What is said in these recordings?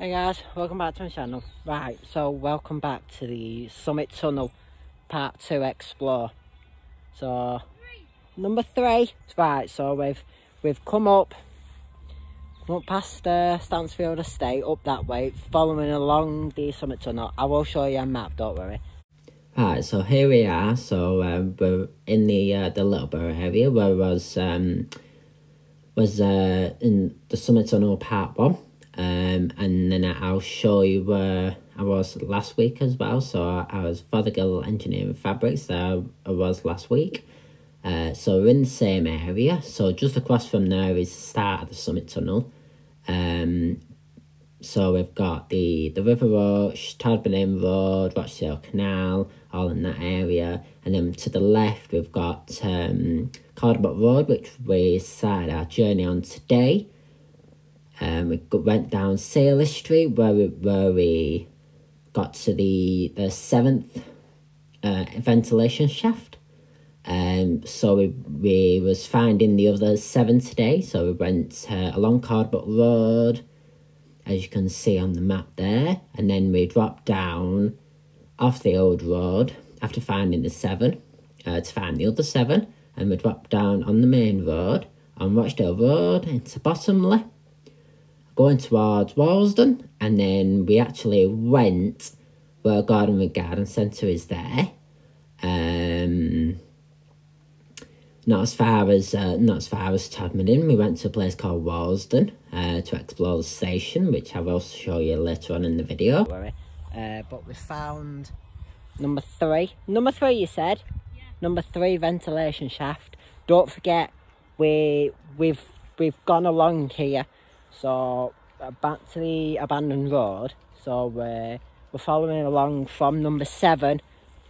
Hey guys, welcome back to my channel. Right, so welcome back to the Summit Tunnel Part 2 Explore. So, number 3, right, so we've we've come up, come up past uh, Stansfield Estate, up that way, following along the Summit Tunnel. I will show you a map, don't worry. Right, so here we are, so um, we're in the uh, the Littleborough area where was um, was uh, in the Summit Tunnel Part 1 um, and then I'll show you where I was last week as well. So I was Father Fothergill Engineering Fabrics, there I was last week. Uh, so we're in the same area. So just across from there is the start of the Summit Tunnel. Um, so we've got the, the River Rush, Todmorden Road, Rochdale Canal, all in that area. And then to the left we've got um, Calderbrook Road, which we started our journey on today. Um, we went down Sailor Street where we, where we got to the the seventh uh, ventilation shaft. Um, so we, we was finding the other seven today. So we went uh, along Calderbrook Road, as you can see on the map there, and then we dropped down off the old road after finding the seven uh, to find the other seven, and we dropped down on the main road on Rochdale Road into Bottomley going towards Walsden, and then we actually went where Garden Garden Centre is there. Um, not as far as uh, not as far as Todmorden. We went to a place called Walsden uh, to explore the station, which I will show you later on in the video. Uh, but we found number three. Number three, you said. Yeah. Number three ventilation shaft. Don't forget, we we've we've gone along here so uh, back to the abandoned road. So we're, we're following along from number seven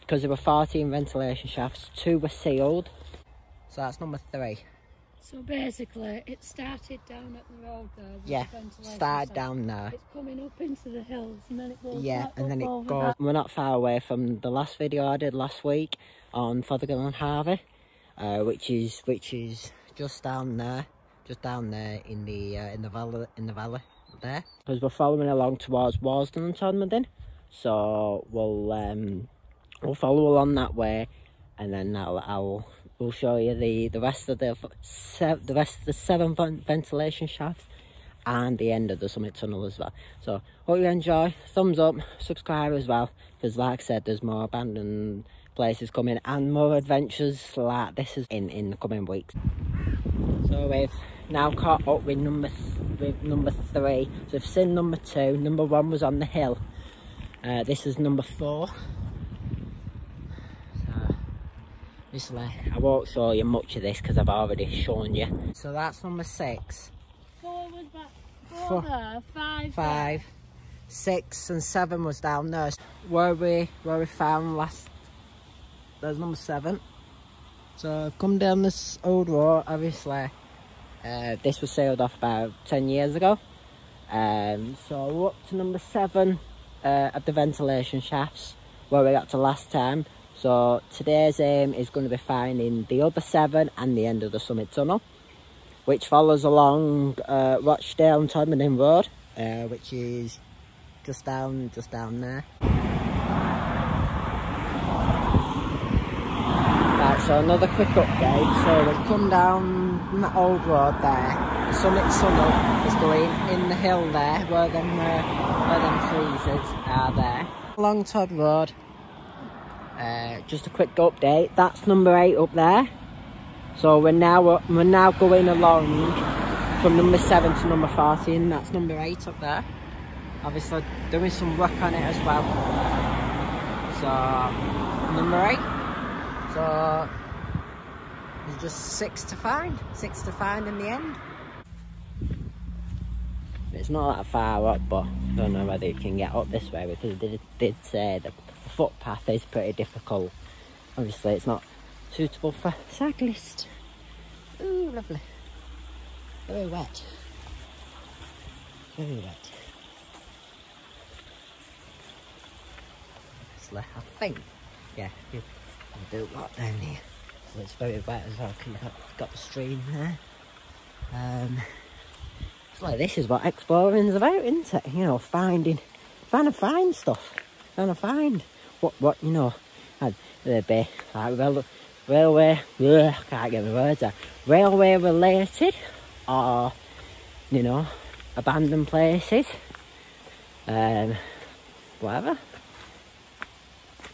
because there were 14 ventilation shafts. Two were sealed. So that's number three. So basically, it started down at the road there. Yeah, the started shaft. down there. It's coming up into the hills and then it goes Yeah, and then it goes. We're not far away from the last video I did last week on Fothergill and Harvey, uh, which is which is just down there, just down there in the uh, in the valley in the valley there. Because we're following along towards Walsden and Todmorden, so we'll um we'll follow along that way, and then I'll I'll we'll show you the the rest of the the rest of the seven ventilation shafts and the end of the summit tunnel as well. So hope you enjoy. Thumbs up. Subscribe as well. Because like i said there's more abandoned places coming and more adventures like this is in in the coming weeks. So we've now caught up with number th- with number three so we've seen number two number one was on the hill uh, this is number four so obviously i won't show you much of this because i've already shown you so that's number six Four was back. Four, Four. there, five. five, six, and seven was down there. Where we where we found last. There's number seven. So I've come down this old road. Obviously, uh, this was sailed off about ten years ago. Um, so we're up to number seven uh, of the ventilation shafts where we got to last time. So today's aim is going to be finding the other seven and the end of the summit tunnel which follows along uh, Rochdale and Todmorden Road, uh, which is just down, just down there. So another quick update. So we've come down that old road there. The Summit Tunnel is going in the hill there, where them, uh, where them trees is, are there. Along Todd Road. Uh, just a quick update. That's number eight up there. So we're now we're now going along from number seven to number fourteen. That's number eight up there. Obviously doing some work on it as well. So number eight. So there's just six to find. Six to find in the end. It's not that far up, but I don't know whether you can get up this way because they did, say the footpath is pretty difficult. Obviously, it's not suitable for cyclists. Ooh, lovely. Very wet. Very wet. I think, yeah, can do a lot down here. So it's very wet as well because you've got, the stream there. Um, It's like this is what exploring's about, isn't it? You know, finding, trying to find stuff, trying to find what, what you know, and there be like rail, railway, ugh, can't get my words out, railway related, or you know, abandoned places, um, whatever.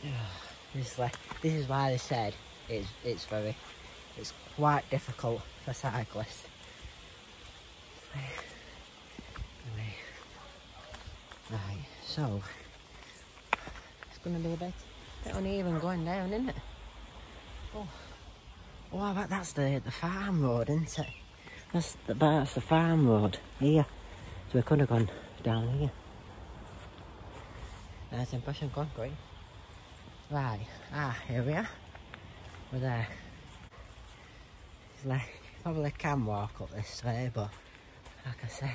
Is like, this is why they said it's it's very, it's quite difficult for cyclists. Anyway, right, so it's gonna be a bit, bit uneven going down, isn't it? Oh, oh, bet that's the the farm road, isn't it? That's the that's the farm road here. So we could have gone down here. There's impression concrete. Right, ah, here we are. We're there. It's like probably can walk up this way, but like I say.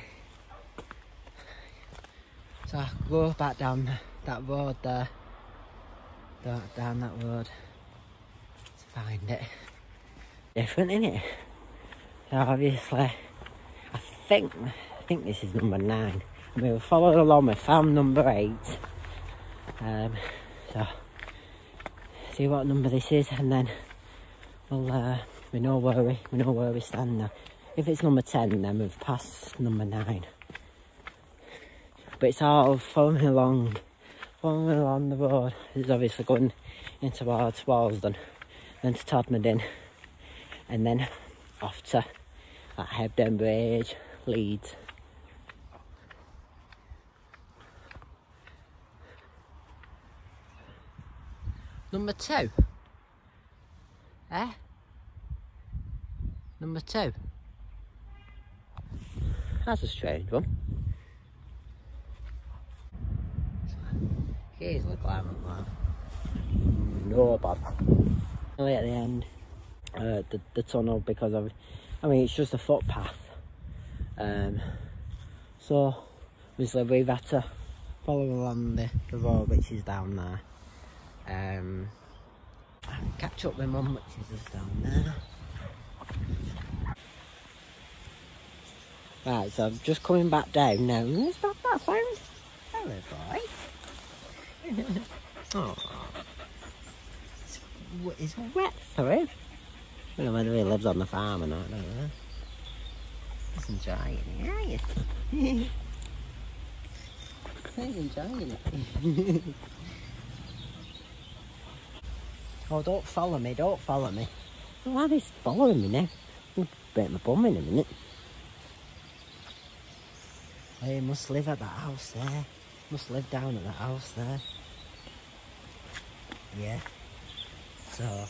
So I go back down that road there. Down, that road to find it. Different, isn't it? So obviously, I think I think this is number nine. I mean, we're following along with farm number eight. Um, so see what number this is, and then we'll uh, we know where we we know where we stand now. If it's number ten, then we've passed number nine. But it's all following along, following along the road. It's obviously going in towards Walsden, then to Todmorden, and then off to like Hebden Bridge, Leeds. Number two. Eh? Number two. That's a strange one. Here's the climate man. No bother. Only at the end, uh, the, the tunnel because of, I mean, it's just a footpath. Um, so, obviously we've had to follow along the, the road which is down there. Um, catch up with mum, which is just down there. Right, so I'm just coming back down now. It's not that sound. Hello, boy. oh. It's, it's wet through. I don't know whether he lives on the farm or not, I don't know. He's enjoying it, are you? He's enjoying it. Oh, don't follow me, don't follow me. Why are they following me now? I'll break my bum in a minute. They must live at that house there. Must live down at that house there. Yeah. So.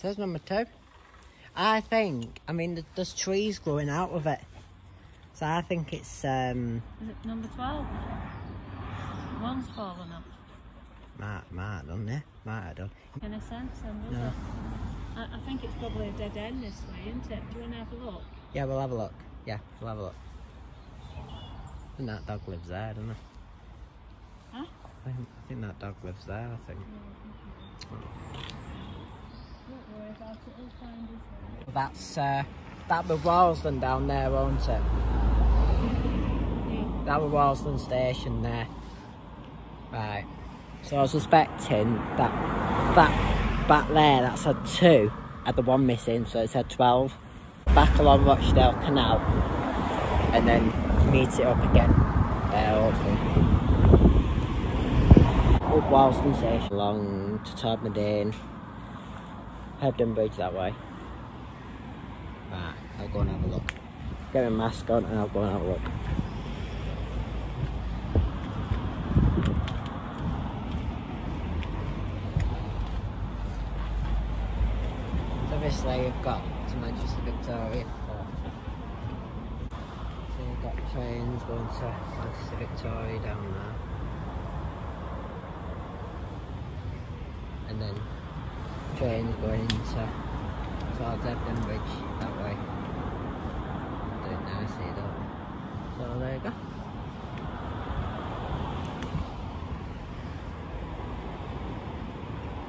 Says number two. I think, I mean, there's trees growing out of it. So I think it's, um... Is it number 12? One's fallen off. Might, might done, yeah. Might have done. In a sense, then, No. I, I think it's probably a dead end this way, isn't it? Do you want to have a look? Yeah, we'll have a look. Yeah, we'll have a look. And that dog lives there, doesn't it? Huh? I think, I think that dog lives there, I think. Worry about it, we'll find his way. That's, uh, that was Walsden down there, won't it? That was Walsden station there. Right. So I was suspecting that that back there, that's a two, had the one missing, so it said 12. Back along Rochdale Canal, and then meet it up again there, hopefully. Up station, along to Todmorden, Hebden Bridge that way. Right, I'll go and have a look. Get my mask on and I'll go and have a look. So obviously you've got to Manchester Victoria. So you've got trains going to Manchester Victoria down there. And then train going south, Southampton Bridge that way. Don't know, see that. So there you go.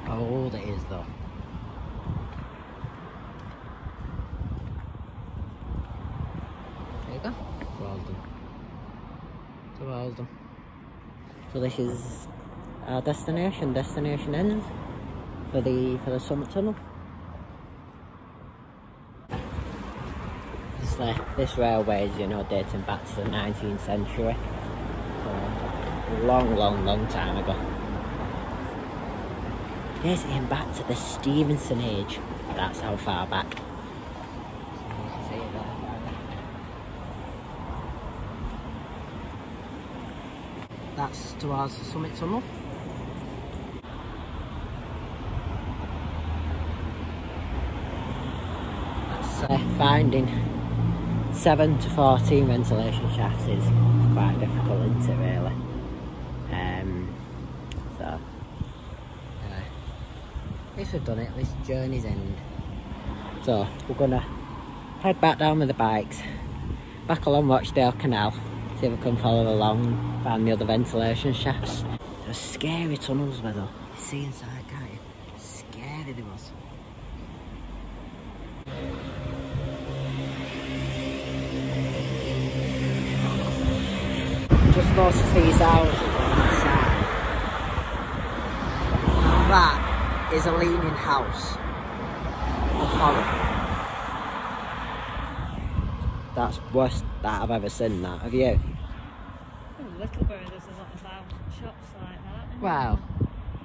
How old it is though. There you go. Walsden. To Walsden. So this is our destination, destination ends for the for the summit tunnel. This, uh, this railway is, you know, dating back to the 19th century. So, long, long, long time ago. Dating back to the Stephenson age. That's how far back. That's towards the summit tunnel. That's uh, finding 7 to 14 ventilation shafts is quite difficult, isn't it, really? Um, so, anyway, at least we've done it, least journey's end. So, we're gonna head back down with the bikes, back along Rochdale Canal, see if we can follow along, find the other ventilation shafts. They're scary tunnels, though. You see inside, can't you? Scary they was. Just noticed these houses on the side. That is a leaning house of horror. That's worst that I've ever seen. That have you? Oh, Littleborough, there's a lot of out shops like that. Wow,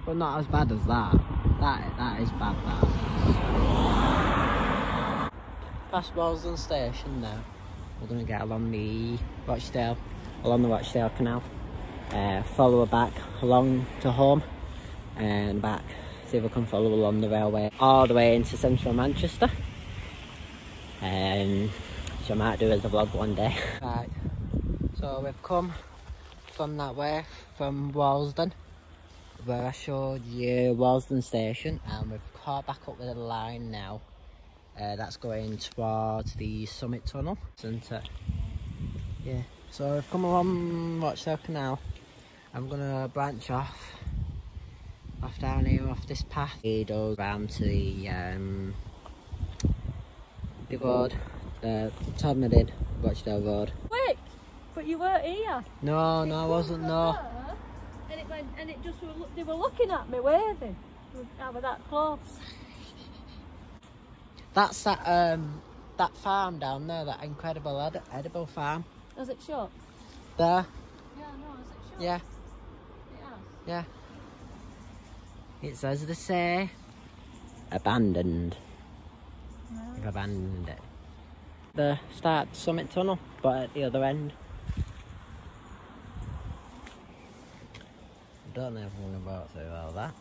but not as bad as that. That that is bad. That. Past Walsden Station now. We're gonna get along the Rochdale, along the Rochdale Canal. Uh, follow her back along to home and back. See if we can follow along the railway all the way into central Manchester. Um, which I might do as a vlog one day. Right, so we've come from that way, from Walsden, where I showed you Walsden Station, and we've caught back up with a line now. Uh, that's going towards the Summit Tunnel, it? Yeah, so I've come along Rochdale Canal. I'm gonna branch off, off down here, off this path. It goes round to the, um, the road, the Todmorden, Rochdale Road. Quick! But you weren't here. No, no, I wasn't, no. And it went, and it just were, they were looking at me waving. I was that close. That's that um that farm down there, that incredible ed- edible farm. Was it short? There, Yeah, no, is it shut? yeah, It yeah. It says to say abandoned. You've abandoned it. The start summit tunnel, but at the other end. Don't know everything about through all that.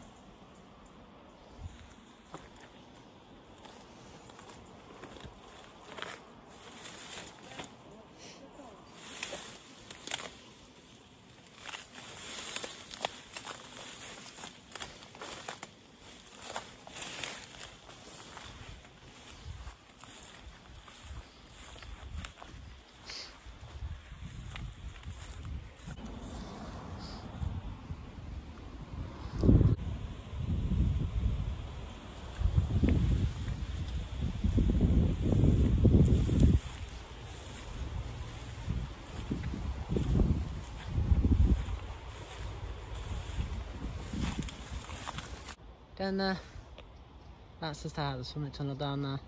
Down there. That's the start of the summit tunnel down there.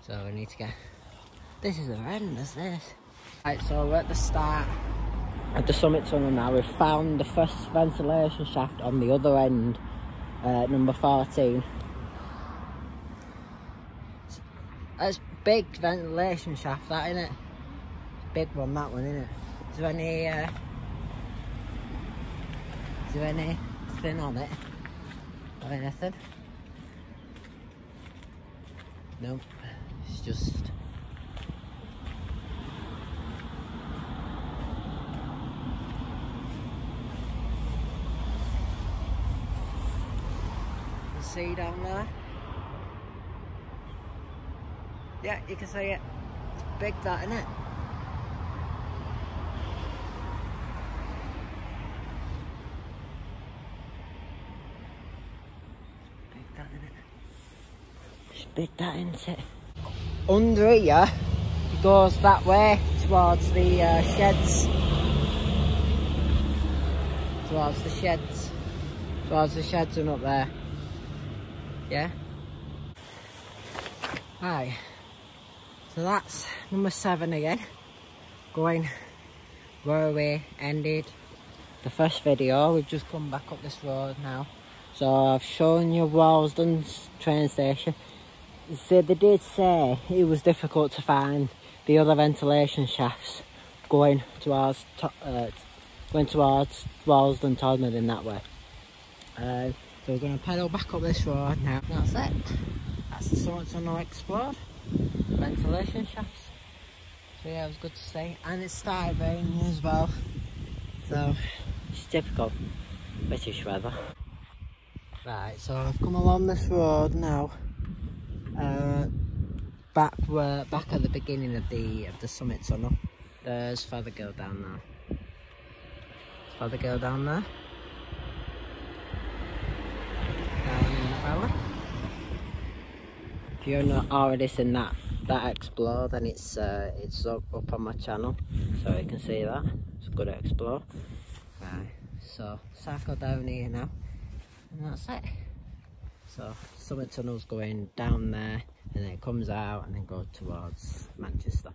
So we need to get. This is horrendous, this. Right, so we're at the start of the summit tunnel now. We've found the first ventilation shaft on the other end, uh, number 14. That's big ventilation shaft, that, isn't it? Big one, that one, isn't it? Is there any, uh, is there anything on it? Or anything? Nope. It's just... See down there? Yeah, you can see it. It's big that, isn't it? That isn't it? Under here, it goes that way towards the uh, sheds. Towards the sheds. Towards the sheds and up there. Yeah? Right. So that's number seven again. Going where we ended the first video. We've just come back up this road now. So I've shown you Warleston train station. So they did say it was difficult to find the other ventilation shafts going towards uh, going towards Warleston Todmorden in that way. Uh, so we're going to pedal back up this road now. That's it. That's the Summit Tunnel Explored. Ventilation shafts. So yeah, it was good to see. And it started raining as well. So it's typical British weather. Right, so I've come along this road now. Uh, back where, back at the beginning of the of the summit tunnel. There's down there. Fothergill down there. Down in the valley. If you're not already seen that that explore, then it's uh, it's up, up on my channel, so you can see that. It's a good explore. Right, so cycle down here now, and that's it. So Summit Tunnel's going down there, and then it comes out and then goes towards Manchester,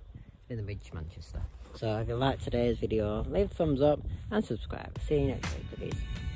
in the Ridge, Manchester. So if you liked today's video, leave a thumbs up and subscribe. See you next week, please.